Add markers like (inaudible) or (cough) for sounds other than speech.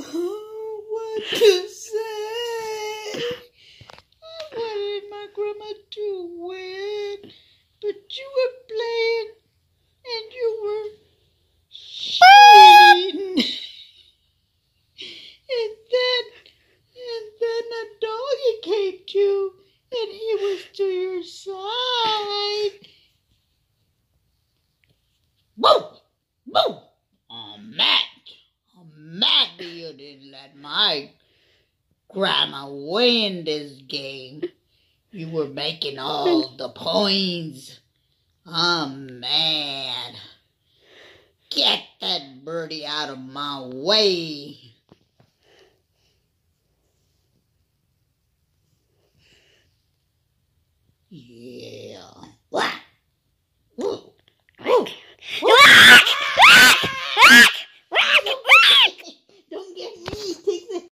(laughs) what? (laughs) didn't let my grandma win this game. You were making all (laughs) the points. Oh, I'm mad. Get that birdie out of my way. Yeah.